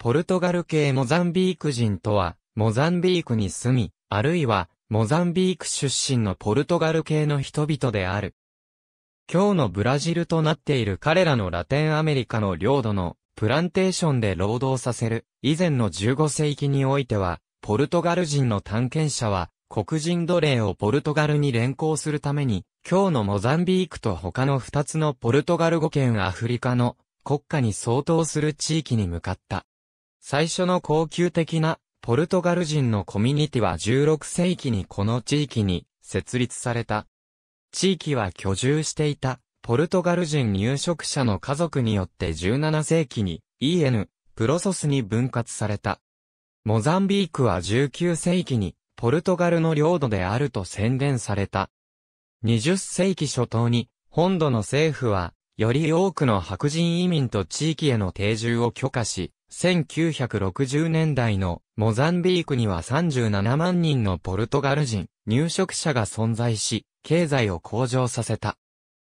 ポルトガル系モザンビーク人とは、モザンビークに住み、あるいは、モザンビーク出身のポルトガル系の人々である。今日のブラジルとなっている彼らのラテンアメリカの領土のプランテーションで労働させる以前の15世紀においては、ポルトガル人の探検者は黒人奴隷をポルトガルに連行するために、今日のモザンビークと他の2つのポルトガル語圏アフリカの国家に相当する地域に向かった。最初の高級的なポルトガル人のコミュニティは16世紀にこの地域に設立された。地域は居住していたポルトガル人入植者の家族によって17世紀に EN プロソスに分割された。モザンビークは19世紀にポルトガルの領土であると宣言された。20世紀初頭に本土の政府はより多くの白人移民と地域への定住を許可し、1960年代のモザンビークには37万人のポルトガル人入植者が存在し、経済を向上させた。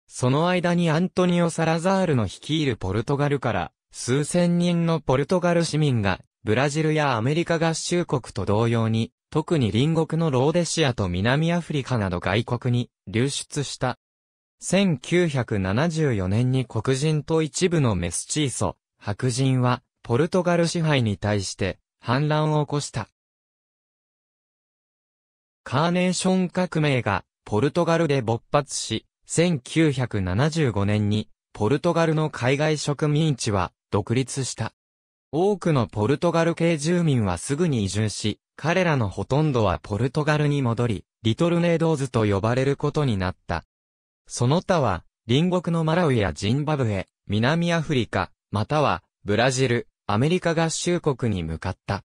その間にアントニオ・サラザールの率いるポルトガルから数千人のポルトガル市民がブラジルやアメリカ合衆国と同様に特に隣国のローデシアと南アフリカなど外国に流出した。1974年に黒人と一部のメスチーソ、白人はポルトガル支配に対して反乱を起こした。カーネーション革命がポルトガルで勃発し、1975年にポルトガルの海外植民地は独立した。多くのポルトガル系住民はすぐに移住し、彼らのほとんどはポルトガルに戻り、リトルネードーズと呼ばれることになった。その他は、隣国のマラウイやジンバブエ、南アフリカ、または、ブラジル、アメリカ合衆国に向かった。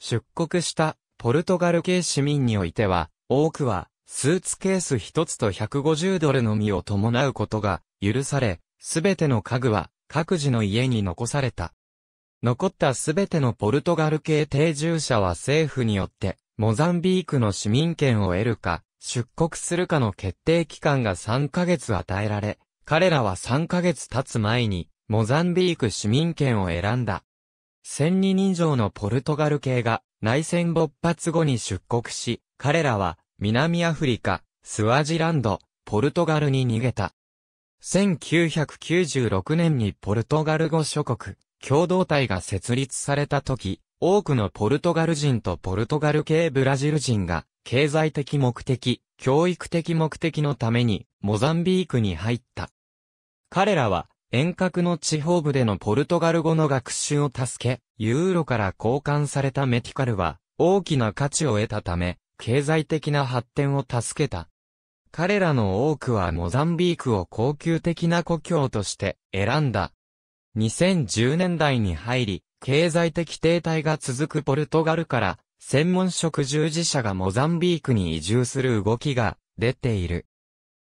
出国したポルトガル系市民においては、多くは、スーツケース一つと150ドルのみを伴うことが許され、すべての家具は各自の家に残された。残ったすべてのポルトガル系定住者は政府によって、モザンビークの市民権を得るか、出国するかの決定期間が3ヶ月与えられ、彼らは3ヶ月経つ前に、モザンビーク市民権を選んだ。1000人以上のポルトガル系が内戦勃発後に出国し、彼らは南アフリカ、スワジランド、ポルトガルに逃げた。1996年にポルトガル語諸国、共同体が設立された時、多くのポルトガル人とポルトガル系ブラジル人が、経済的目的、教育的目的のために、モザンビークに入った。彼らは、遠隔の地方部でのポルトガル語の学習を助け、ユーロから交換されたメティカルは、大きな価値を得たため、経済的な発展を助けた。彼らの多くはモザンビークを高級的な故郷として選んだ。2010年代に入り、経済的停滞が続くポルトガルから、専門職従事者がモザンビークに移住する動きが出ている。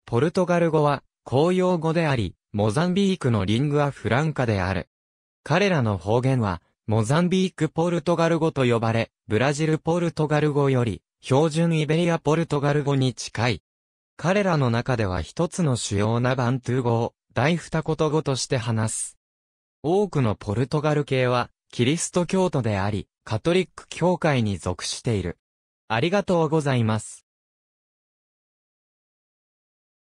ポルトガル語は公用語であり、モザンビークのリングアフランカである。彼らの方言は、モザンビークポルトガル語と呼ばれ、ブラジルポルトガル語より、標準イベリアポルトガル語に近い。彼らの中では一つの主要なバントゥー語を、大二言語として話す。多くのポルトガル系は、キリスト教徒であり、カトリック教会に属している。ありがとうございます。